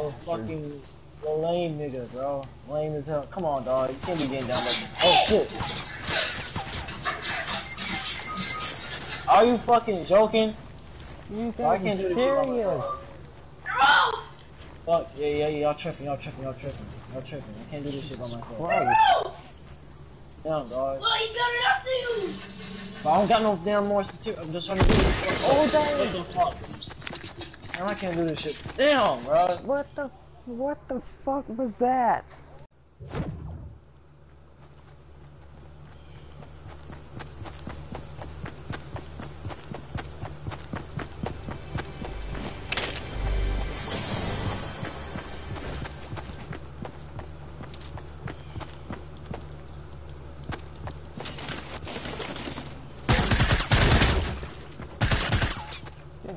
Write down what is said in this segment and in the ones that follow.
So fucking lame nigga, bro. Lame as hell. Come on, dog. You can't be getting down like this. Oh shit. Are you fucking joking? You Why guys are do this shit by serious. myself? Fuck, yeah, yeah, yeah, y'all tripping, y'all tripping, y'all tripping. Y'all tripping. I can't do this shit by myself. Christ. Damn, dog. Well, he got it up to you. But I don't got no damn more security. I'm just trying to do this. Oh, What damn. I can't do this shit. Damn, bro. What the, what the fuck was that?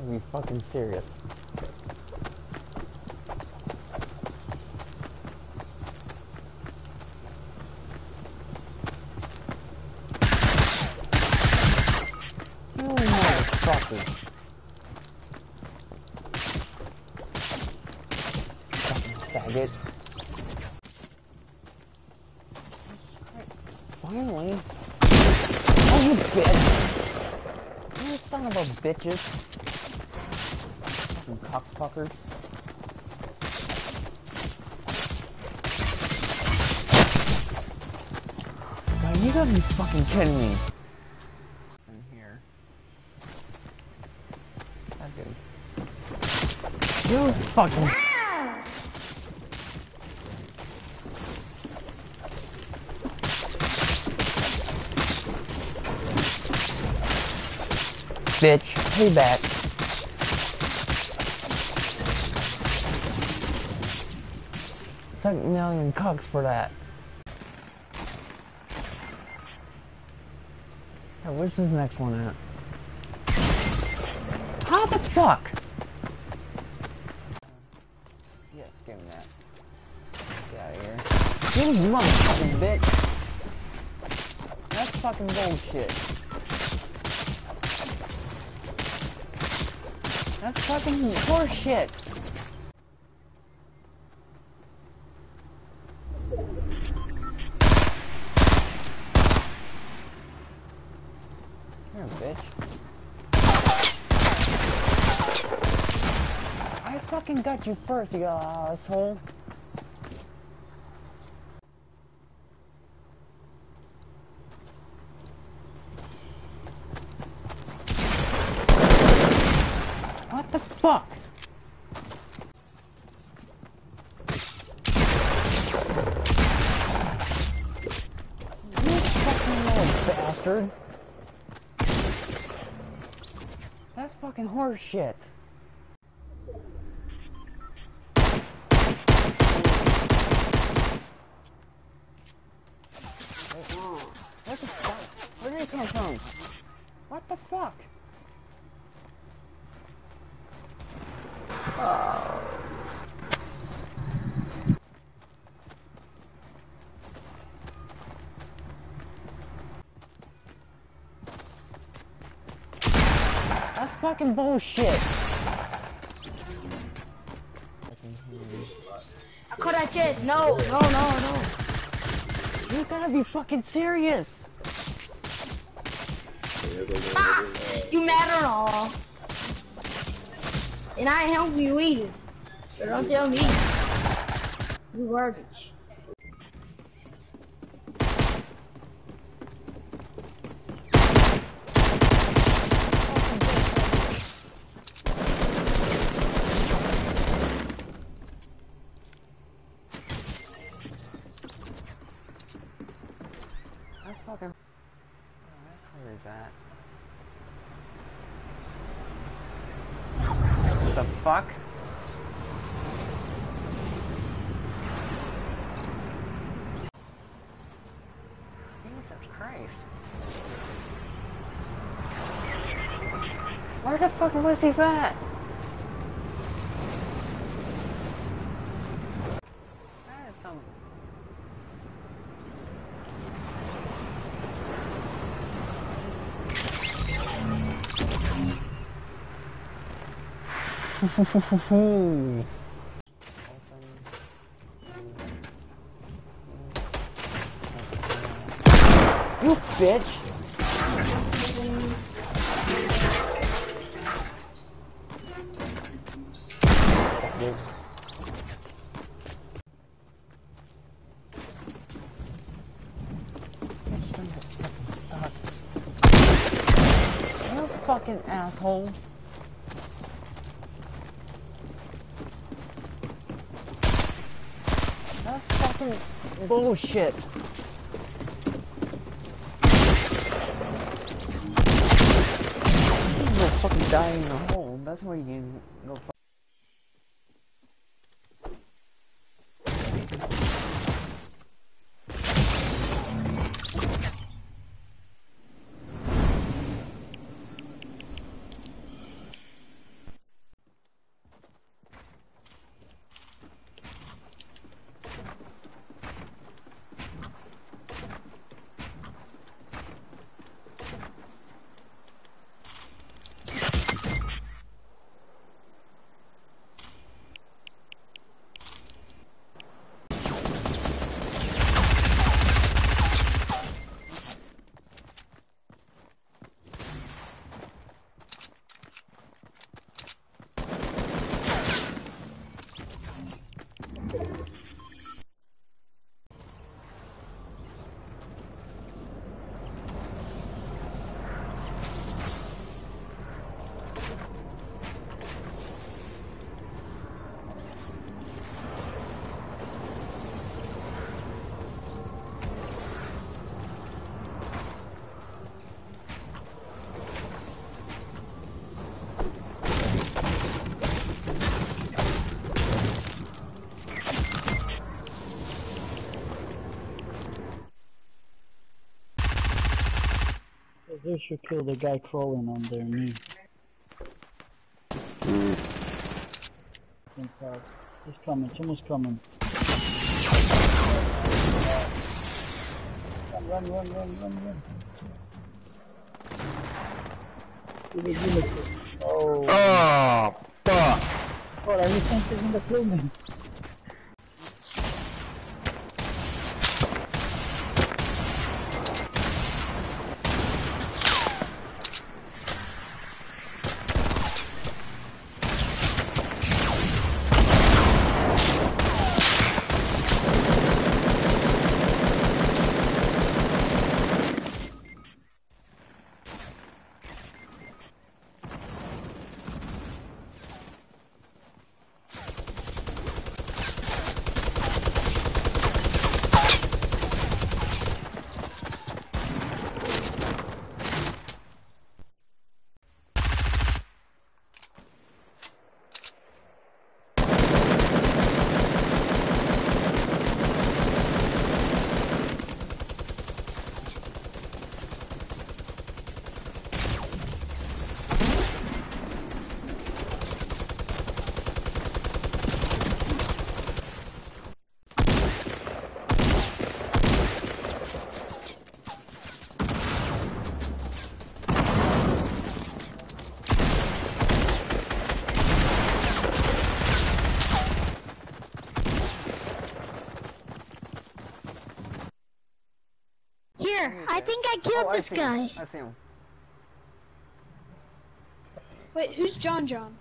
Gotta be fucking serious. You motherfucker. Fucking faggot. Finally. Oh, you bitch. You son of a bitches. God, you gotta be fucking kidding me. In here. You fucking. Bitch, payback. A million cocks for that. Yeah, where's this next one at? How the fuck? Yes, give me that. Get out of here. You motherfucking bitch. That's fucking bullshit. That's fucking horseshit. Here, bitch. I got you first, you asshole. What the fuck? You fucking little bastard. That's fucking horseshit. What the fuck? Where did they come from? What the fuck? That's fucking bullshit. I caught that chest. No, no, no, no. You gotta be fucking serious. Ah, you mad at all? And I ain't helping you either. So don't tell me. You garbage. the fuck was he at? You bitch! Fucking asshole. That's fucking bullshit. You go fucking die in a hole. That's where you go They should kill the guy crawling on their knee. Fact, he's coming. Someone's coming. Run, run, run, run, run, run. Give me, give me. Oh, Oh, fuck. God, I need something in the plumbing. Here, I think I killed Oh, this see him. guy. I see him. Wait, who's JonJon?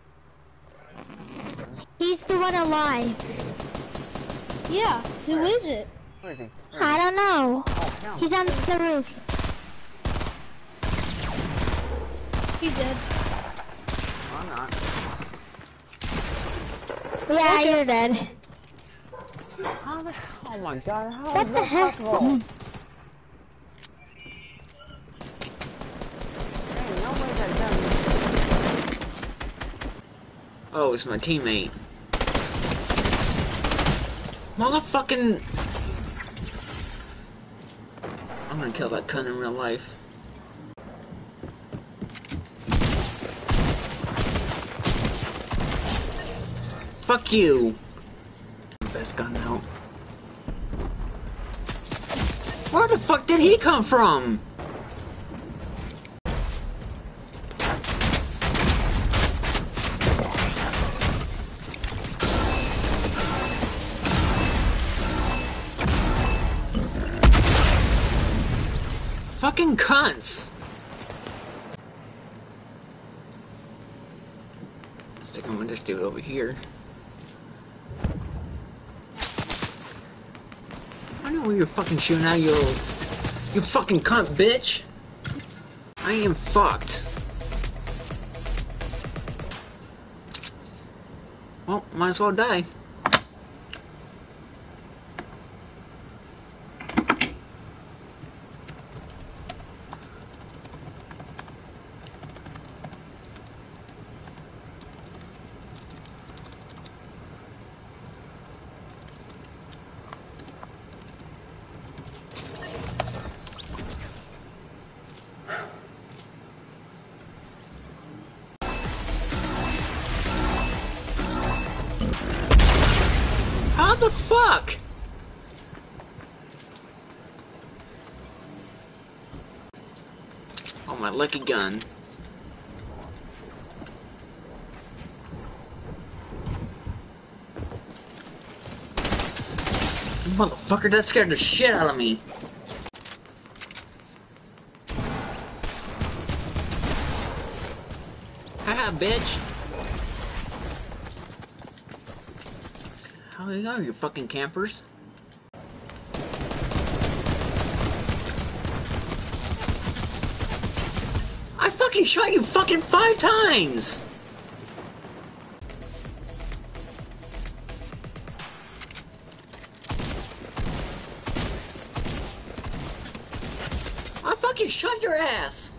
He's the one alive. Yeah, who is it? Where is he? Where I is don't know. Oh. He's on the roof. He's dead. I'm not. Yeah, Okay. you're dead. How the? Oh my god! How What is the that heck? possible? Ain't no way that done. Oh, it's my teammate. Motherfucking. I'm gonna kill that cunt in real life. Fuck you! Best gun out. Where the fuck did he come from? Fucking cunts! Stick him with this dude over here. I know where you're fucking shooting at, you you fucking cunt bitch! I am fucked. Well, might as well die. My lucky gun. Motherfucker, that scared the shit out of me. Haha, bitch. How you are you fucking campers? Fucking shot you fucking five times! I fucking shot your ass!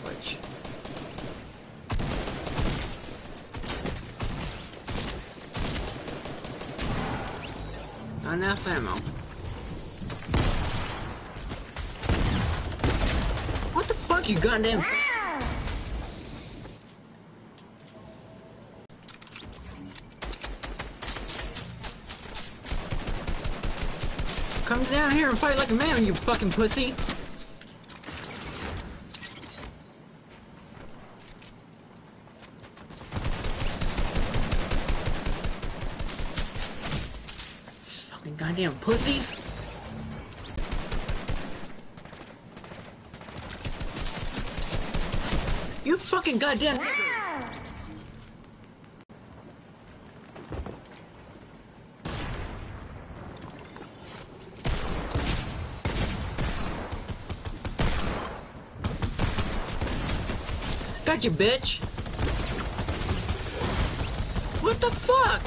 Switch. Not enough ammo. What Come down here and fight like a man, you fucking pussy! Fucking goddamn pussies! You fucking goddamn! Got you, bitch! What the fuck?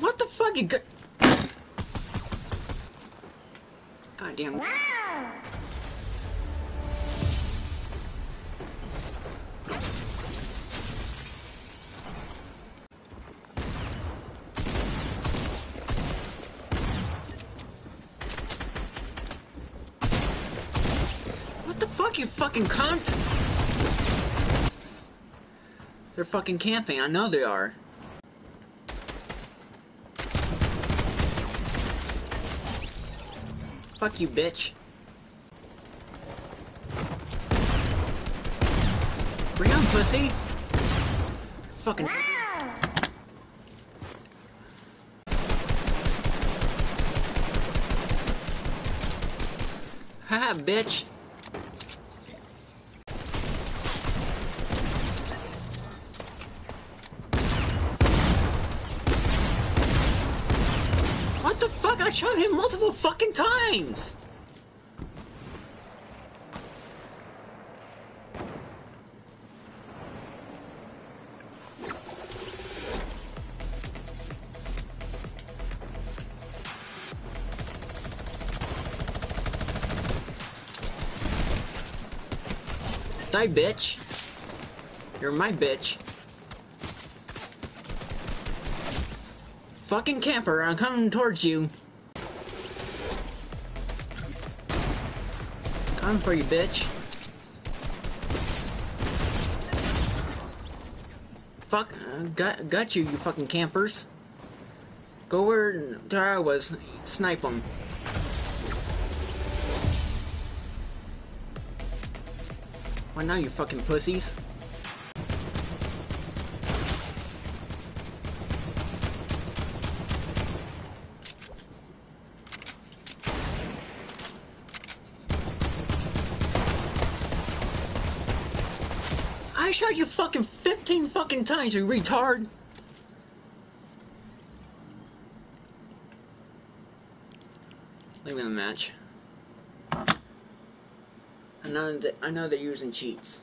What the fuck? You got. Goddamn. What the fuck, you fucking cunt? They're fucking camping, I know they are. Fuck you, bitch. Bring on, pussy. Fucking. Haha, bitch. Times! Die, bitch. You're my bitch. Fucking camper, I'm coming towards you. Coming for you, bitch. Fuck, got, got you, you fucking campers. Go where Tara was, snipe them. Why now, you fucking pussies? 15 fucking times, you retard! Leaving the match. I know, that, I know they're using cheats.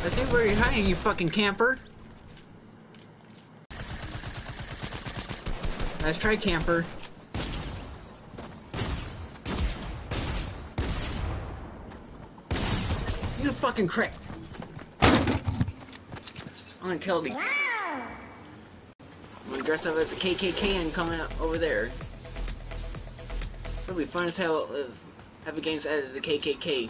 I see where you're hiding, you fucking camper. Let's try camper. You fucking crick. I'm gonna kill these. I'm gonna dress up as a KKK and come out over there. It'll be fun as hell if have a games as the KKK.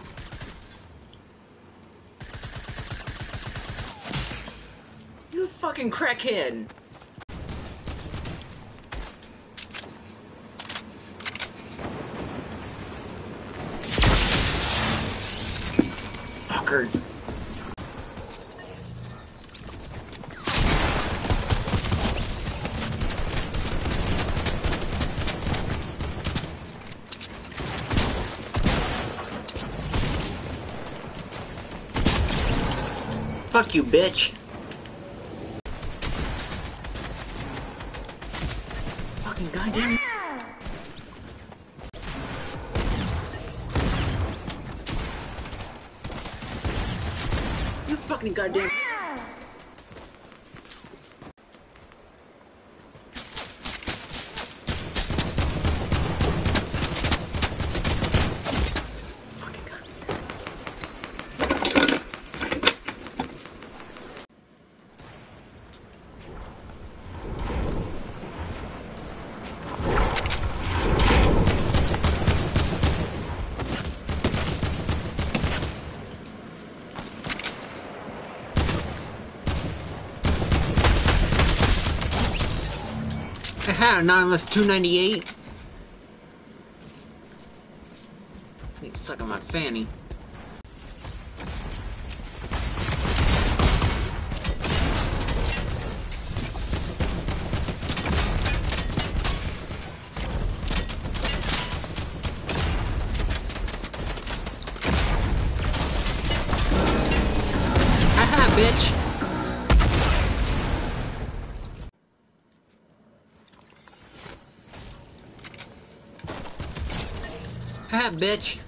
You fucking crackhead! Fucker. Fuck you, bitch. Fucking goddamn. Fucking goddamn. Aha, Anonymous 298. Need to suck on my fanny. Ha, bitch.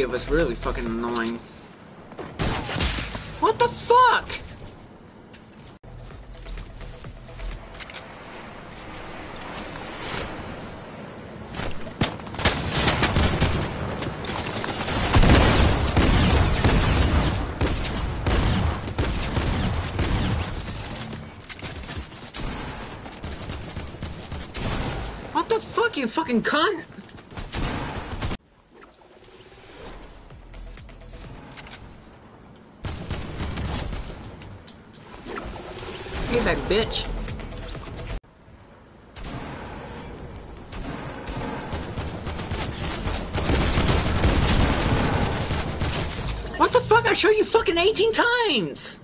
Kid was really fucking annoying. What the fuck? What the fuck, you fucking cunt? Bitch. What the fuck? I showed you fucking 18 times!